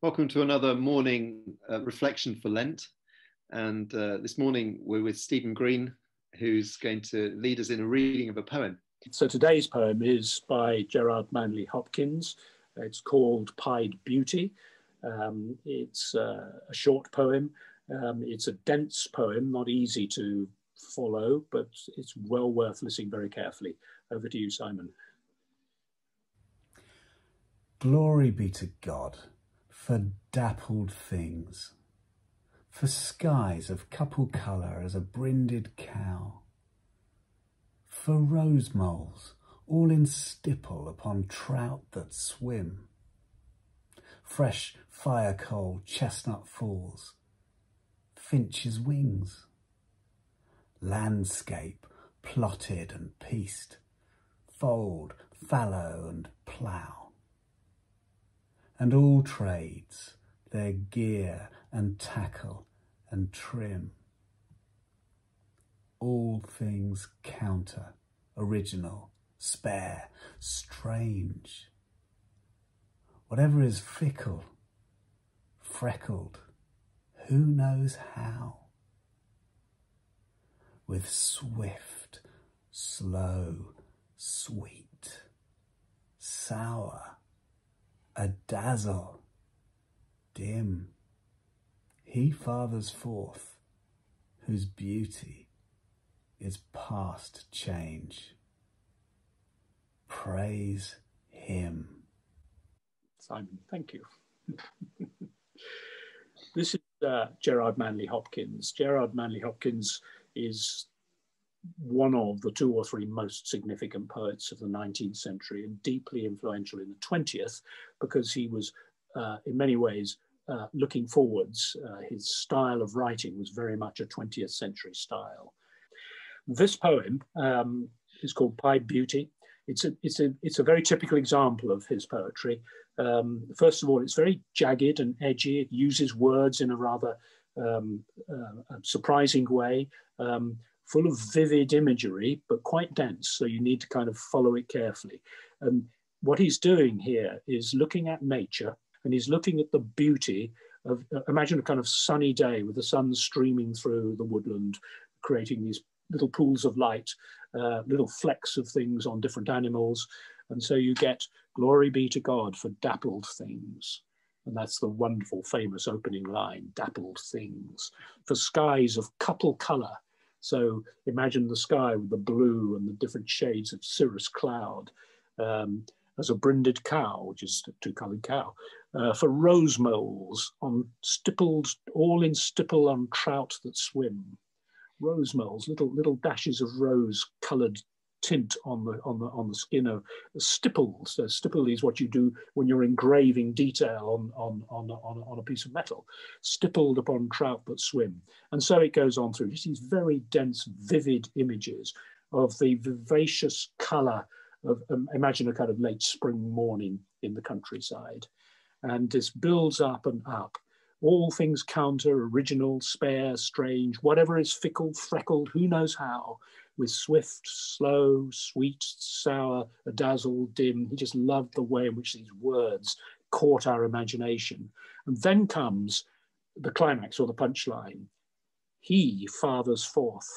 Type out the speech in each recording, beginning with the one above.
Welcome to another morning uh, reflection for Lent. And uh, this morning we're with Stephen Green, who's going to lead us in a reading of a poem. So today's poem is by Gerard Manley Hopkins. It's called Pied Beauty. Um, it's uh, a short poem. Um, it's a dense poem, not easy to follow, but it's well worth listening very carefully. Over to you, Simon. Glory be to God for dappled things, for skies of couple colour as a brinded cow, for rose moles all in stipple upon trout that swim, fresh fire coal chestnut falls, finch's wings, landscape plotted and pieced, fold, fallow and plough and all trades, their gear and tackle and trim. All things counter, original, spare, strange. Whatever is fickle, freckled, who knows how? With swift, slow, sweet, sour, a dazzle, dim. He fathers forth, whose beauty is past change. Praise him. Simon, thank you. this is uh, Gerard Manley Hopkins. Gerard Manley Hopkins is one of the two or three most significant poets of the 19th century and deeply influential in the 20th because he was, uh, in many ways, uh, looking forwards. Uh, his style of writing was very much a 20th century style. This poem um, is called Pied Beauty. It's a, it's, a, it's a very typical example of his poetry. Um, first of all, it's very jagged and edgy. It uses words in a rather um, uh, surprising way. Um, full of vivid imagery, but quite dense. So you need to kind of follow it carefully. And what he's doing here is looking at nature and he's looking at the beauty of, uh, imagine a kind of sunny day with the sun streaming through the woodland, creating these little pools of light, uh, little flecks of things on different animals. And so you get glory be to God for dappled things. And that's the wonderful, famous opening line, dappled things, for skies of couple color so imagine the sky with the blue and the different shades of cirrus cloud um, as a brinded cow, which is a two-colored cow, uh, for rose moles on stippled, all in stipple on trout that swim. Rose moles, little little dashes of rose-colored tint on the on the on the skin of stipples. So stipple is what you do when you're engraving detail on on on on, on a piece of metal, stippled upon trout that swim, and so it goes on through. Just these very dense, vivid images of the vivacious colour of um, imagine a kind of late spring morning in the countryside, and this builds up and up. All things counter, original, spare, strange, whatever is fickle, freckled, who knows how, with swift, slow, sweet, sour, a dazzle, dim. He just loved the way in which these words caught our imagination. And then comes the climax or the punchline. He fathers forth,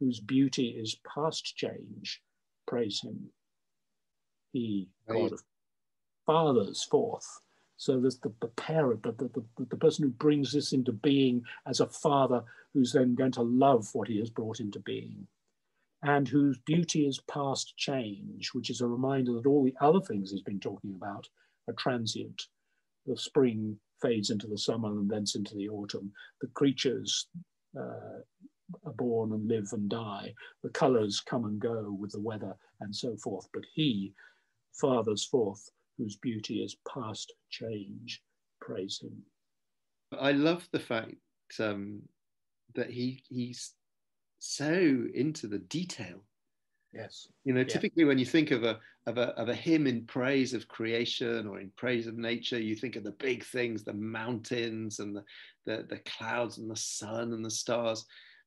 whose beauty is past change. Praise him. He, right. God of fathers forth. So there's the, the parent, the, the, the, person who brings this into being as a father who's then going to love what he has brought into being and whose beauty is past change, which is a reminder that all the other things he's been talking about are transient. The spring fades into the summer and thence into the autumn. The creatures uh, are born and live and die. The colours come and go with the weather and so forth. But he fathers forth whose beauty is past change. Praise him. I love the fact um, that he he's so into the detail. Yes. You know, typically yeah. when you think of a, of a of a hymn in praise of creation or in praise of nature, you think of the big things, the mountains and the, the, the clouds and the sun and the stars.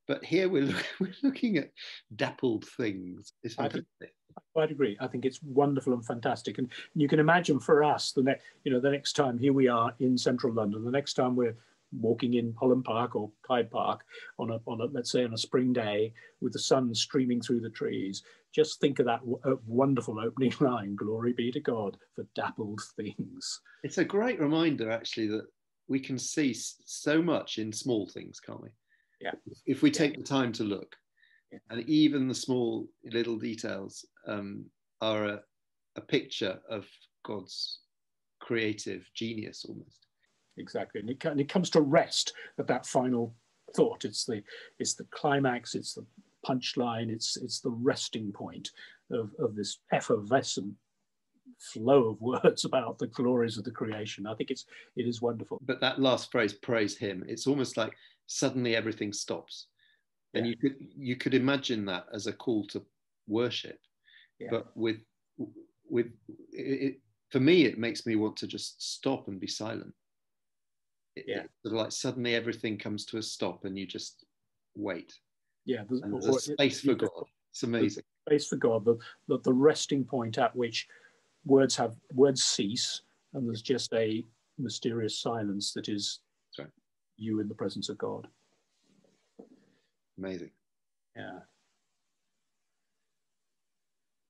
But here we're, look, we're looking at dappled things. It's fantastic. I quite agree. I think it's wonderful and fantastic. And you can imagine for us the next, you know, the next time here we are in central London, the next time we're walking in Holland Park or Hyde Park on a, on a let's say on a spring day with the sun streaming through the trees, just think of that wonderful opening line, glory be to God for dappled things. It's a great reminder actually that we can see so much in small things, can't we? Yeah. If we take the time to look. Yeah. And even the small little details um, are a, a picture of God's creative genius almost. Exactly. And it, and it comes to rest at that final thought. It's the, it's the climax, it's the punchline, it's, it's the resting point of, of this effervescent flow of words about the glories of the creation. I think it's it is wonderful. But that last phrase, praise him, it's almost like suddenly everything stops. And you could you could imagine that as a call to worship. Yeah. But with with it, for me, it makes me want to just stop and be silent. It, yeah. Sort of like suddenly everything comes to a stop and you just wait. Yeah. There's, and there's a space for God. It's amazing. Space for God, the, the, the resting point at which words have words cease, and there's just a mysterious silence that is. You in the presence of God. Amazing. Yeah.